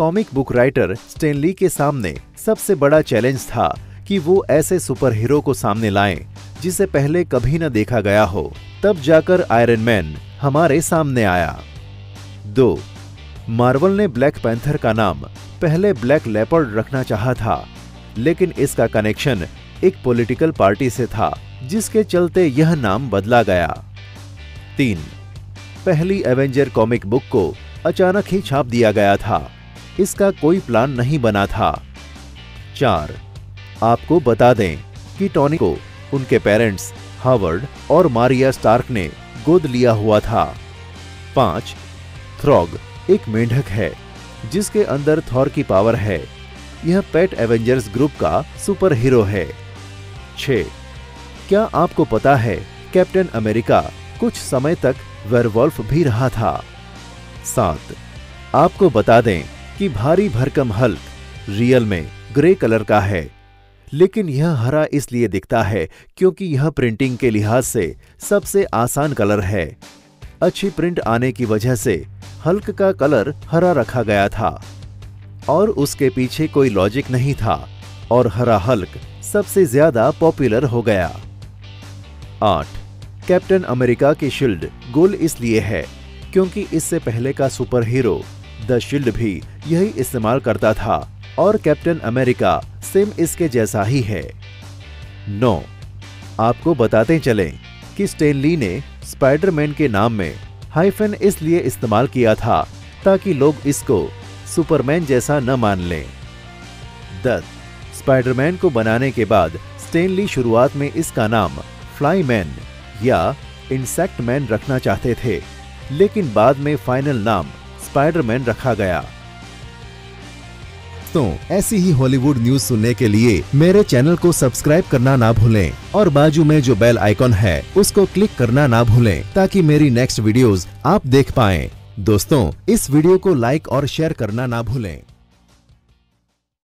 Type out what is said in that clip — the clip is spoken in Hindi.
कॉमिक बुक राइटर स्टेनली के सामने सबसे बड़ा चैलेंज था कि वो ऐसे सुपर हीरो को सामने लाएँ, जिसे पहले कभी न देखा गया हो। तब जाकर आयरन मैन हमारे सामने आया। दो मार्वल ने ब्लैक पैंथर का नाम पहले ब्लैक लेपर्ड रखना चाहा था, लेकिन इसका कनेक्शन एक पॉलिटिकल पार्टी से था, जिसके चलते यह नाम बदला गया। तीन, पहली एवेंजर कॉमिक बुक को अचानक ही छाप दिया गया था। इसका कोई प्लान नहीं बना था। चार, आपको बता दें कि टॉनी को उनके पेरेंट्स हावर्ड और मारिया स्टार्क ने गोद लिया हुआ था। पाँच, थ्रॉग एक मेंढक है, जिसके अंदर थॉर की पावर है। यह पेट एवेंजर्स ग्रुप का सुपर हीरो है। छ, क्या आपको पता है कैप्टन अमेरिका कुछ समय तक वेरवॉल्फ भी रहा था? सात, आपको बता दें कि भारी भरकम हल्क रियल में ग्रे कलर का है। लेकिन यह हरा इसलिए दिखता है क्योंकि यह प्रिंटिंग के लिहाज से सबसे आसान कलर है। अच्छी प्रिंट आने की वजह से हल्क का कलर हरा रखा गया था और उसके पीछे कोई लॉजिक नहीं था और हरा हल्क सबसे ज़्यादा पॉपुलर हो गया। आठ, कैप्टन अमेरिका की शील्ड गोल इसलिए है क्योंकि इससे पहले का सुपर हीरो द शील्ड भी यही इस्तेमाल करता था और कैप्टन अमेरिका सेम इसके जैसा ही है। नौ, आपको बताते चलें कि स्टेनली ने स्पाइडरमैन के नाम में हाइफन इसलिए इस्तेमाल किया था ताकि लोग इसको सुपरमैन जैसा न मान लें। दस, स्पाइडरमैन को बनाने के बाद स्टेनली शुरुआत में इसका नाम फ्लाईमैन या इंसेक्ट मैन रखना चाहते थे, लेकिन बाद में फाइनल नाम स्पाइडरमैन रखा गया तो ऐसी ही हॉलीवुड न्यूज़ सुनने के लिए मेरे चैनल को सब्सक्राइब करना ना भूलें और बाजू में जो बेल आइकॉन है, उसको क्लिक करना ना भूलें ताकि मेरी नेक्स्ट वीडियोस आप देख पाएँ। दोस्तों, इस वीडियो को लाइक और शेयर करना ना भूलें